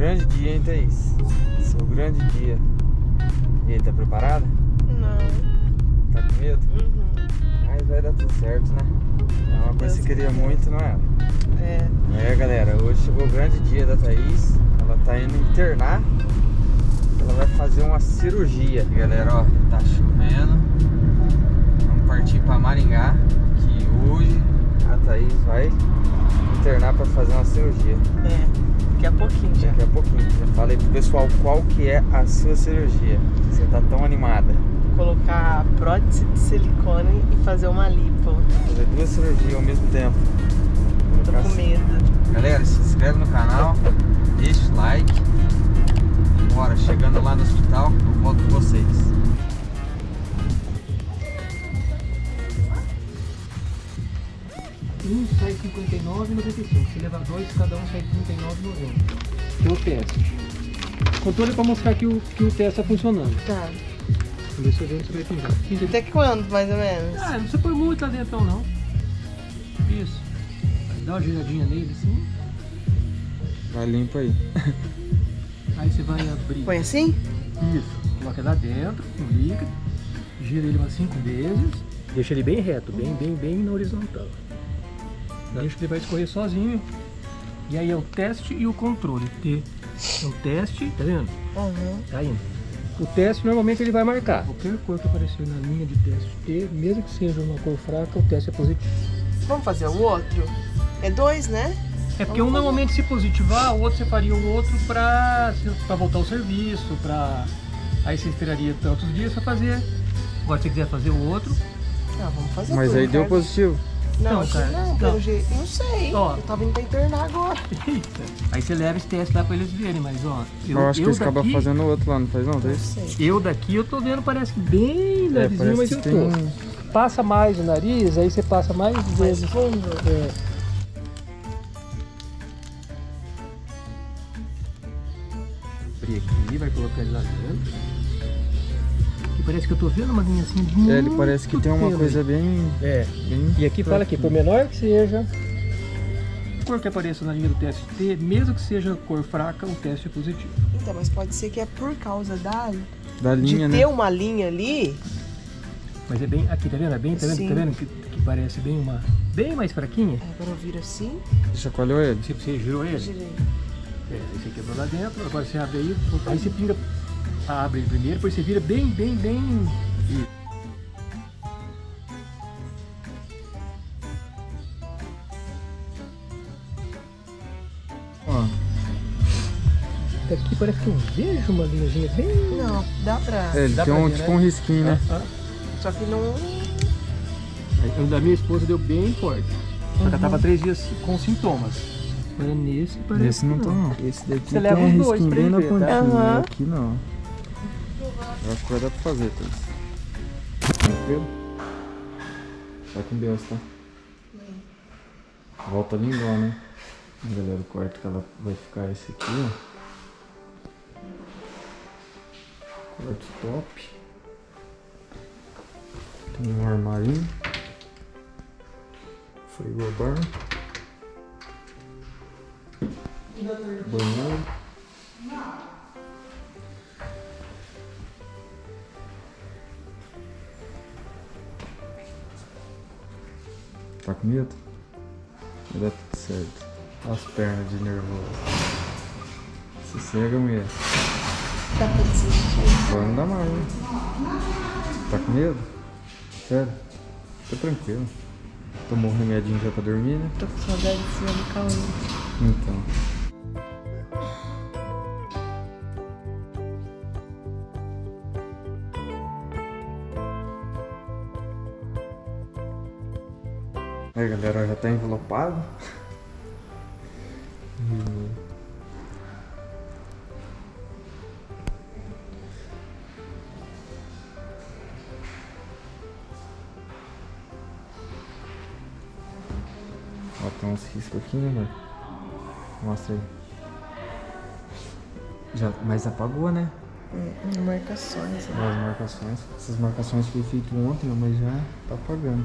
grande dia, hein, Thaís? Seu grande dia. E aí, tá preparada? Não. Tá com medo? Uhum. Mas vai dar tudo certo, né? É uma coisa que você queria muito, não é? É. É, galera, hoje chegou o grande dia da Thaís. Ela tá indo internar. Ela vai fazer uma cirurgia. Galera, ó, tá chovendo. Vamos partir pra Maringá. Que hoje a Thaís vai internar pra fazer uma cirurgia. É. Daqui a pouquinho já. Daqui a pouquinho. Já falei pro pessoal qual que é a sua cirurgia. Você tá tão animada. Colocar prótese de silicone e fazer uma lipo. Fazer duas cirurgias ao mesmo tempo. Tô com medo. Galera, se inscreve no canal, deixa o like. Bora, chegando lá no hospital, eu volto com vocês. Um sai 59,95. Se levar dois, cada um sai 39,90. Que é o teste. Controle para mostrar que o, que o teste está funcionando. Tá. Vamos ver se se vai pingar. 15 Até quanto, mais ou menos? Ah, não precisa pôr muito lá dentro não. Isso. Dá uma giradinha nele assim. Vai limpo aí. Aí você vai abrir. Põe assim? Isso. Coloca lá dentro, com líquido. Gira ele umas 5 vezes. Deixa ele bem reto, bem, bem, bem na horizontal. Deixa que ele vai escorrer sozinho. E aí é o teste e o controle. T. É o teste, tá vendo? Uhum. Tá indo. O teste normalmente ele vai marcar. Qualquer cor que aparecer na linha de teste T, mesmo que seja uma cor fraca, o teste é positivo. Vamos fazer o outro? É dois, né? É porque um normalmente se positivar, o outro você faria o outro pra, pra voltar ao serviço, pra. Aí você esperaria tantos dias pra fazer. Agora se você quiser fazer o outro, Ah, vamos fazer Mas tudo, aí deu cara. positivo. Não, Não, cara, não, pelo não. jeito. Não sei. Ó. Eu tava indo pra internar agora. Eita. Aí você leva esse teste lá pra eles verem, mas ó. Eu, acho que eles acabam daqui, fazendo o outro lá, não faz não, sei. Eu daqui eu tô vendo, parece que bem É, levezinho, parece mas que eu tem tô. Passa mais o nariz, aí você passa mais Mais vezes. fundo. É. aqui, vai colocar ele lá dentro. E parece que eu tô vendo uma linha assim de É, ele parece que tem uma pelo coisa bem... É. bem E aqui fala aqui, por menor que seja, a cor que apareça na linha do teste T, mesmo que seja cor fraca, o teste é positivo. Então, mas pode ser que é por causa da. da linha, de né? ter uma linha ali. Mas é bem, aqui tá vendo? É bem, tá vendo? Sim. Tá vendo que, que parece bem uma, bem mais fraquinha? Agora eu viro assim. Você chacoalhou ele? Você, você girou ele? Girei. É, aí você quebrou lá dentro, agora você abre aí, aí você pinga, abre ele primeiro, depois você vira bem, bem, bem. Ó, Aqui parece que eu vejo uma linhazinha bem. Não, dá pra. é, ele Dá tem pra um ver, tipo né? um risquinho, né? Ah, Só que não. ah. O da minha esposa deu bem forte. Só que ela tava três dias com sintomas. Agora nesse parece. Esse não que tá não. Esse daqui Você tem leva um dois pra bem ele tá? pontinha. Aham. Aqui não. Eu acho que vai dar pra fazer, Thaís. Tranquilo? Vai com Deus, tá? Volta lindona, né? Galera, o quarto que ela vai ficar esse aqui, ó. Quarto top. Tem um armarinho. Frigobar. Banheiro. Tá com medo? Vai dar tudo certo. Olha as pernas de nervoso. Sossega, mulher. Dá pra desistir. Agora não dá mais, né? Tá com medo? Sério? Fica tranquilo. Tomou um remedinho já pra dormir, né? Tô com saudade de cima do calor. Então. Aí galera, já tá envelopado. Ó, tem uns riscos aqui, né, amor? Mostra aí. Já, mas apagou, né? Hum, marcações. Né? As marcações. Essas marcações foi feito ontem, mas já tá apagando.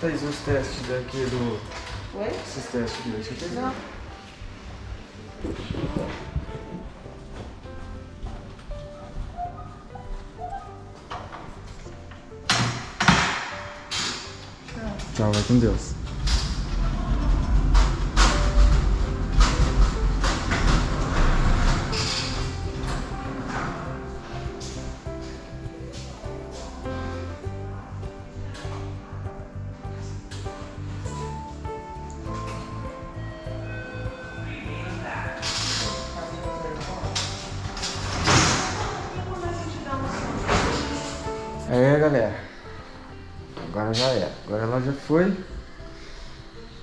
Thaís, os testes daqui do. Oi? Esses testes aqui, você fez? Não. Tchau, vai com Deus. Galera. Agora já é. Agora ela já foi.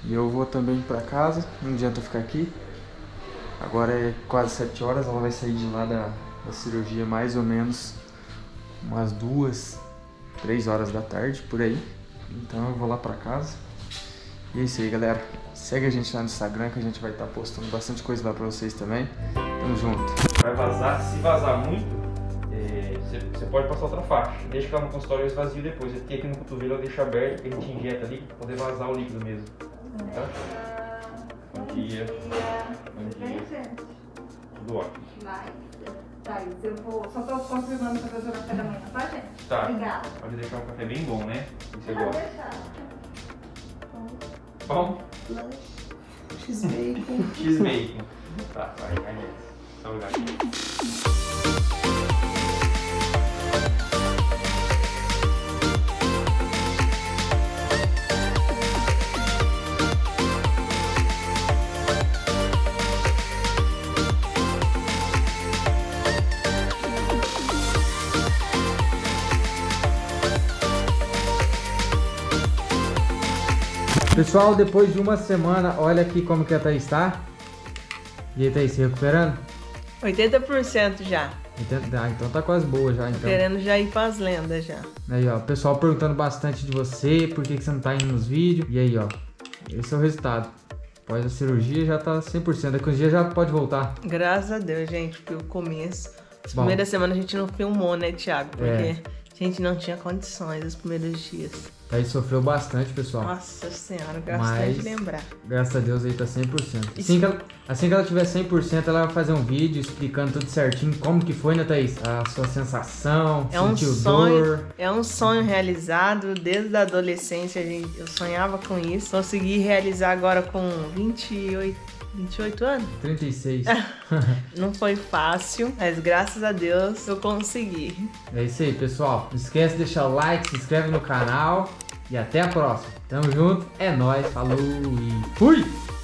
E eu vou também pra casa. Não adianta ficar aqui. Agora é quase 7 horas. Ela vai sair de lá da, da cirurgia mais ou menos umas duas, três horas da tarde, por aí. Então eu vou lá pra casa. E é isso aí, galera. Segue a gente lá no Instagram que a gente vai estar postando bastante coisa lá pra vocês também. Tamo junto. Vai vazar, se vazar muito, você você pode passar outra faixa. Deixa que ela no consultório esvazio depois. Aqui, aqui no cotovelo eu deixo aberto, que a gente injeta ali pra poder vazar o líquido mesmo. Tá? Bom dia. Bom dia. Tudo ótimo. Thaís, eu vou. Só tô confirmando pra fazer o café da manhã, tá, gente? Tá. Obrigada. Pode deixar um café bem bom, né? Que você Pode gosta. deixar. Bom? X-Bacon. X-Bacon. Tá, vai, vai nessa. Só aqui. Pessoal, depois de uma semana, olha aqui como que a Thaís tá. E aí, Thaís, se recuperando? 80% já. Ah, então tá quase boa já, então. Querendo já ir pras lendas já. Aí, ó, o pessoal perguntando bastante de você, por que, que você não tá indo nos vídeos. E aí, ó, esse é o resultado. Após a cirurgia já tá 100%. Daqui uns dias já pode voltar. Graças a Deus, gente, porque o começo. As Bom. primeiras semanas a gente não filmou, né, Thiago? Porque É. a gente não tinha condições os primeiros dias. Thaís sofreu bastante, pessoal. Nossa senhora, até de lembrar. Graças a Deus aí tá 100%. Assim que, ela, assim que ela tiver 100%, ela vai fazer um vídeo explicando tudo certinho como que foi, né, Thaís? A sua sensação, É um sentiu sonho, dor. é um sonho realizado desde a adolescência. Eu sonhava com isso. Consegui realizar agora com 28, 28 anos. 36. Não foi fácil, mas graças a Deus eu consegui. É isso aí, pessoal. Não esquece de deixar o like, se inscreve no canal e até a próxima. Tamo junto, é nóis, falou e fui!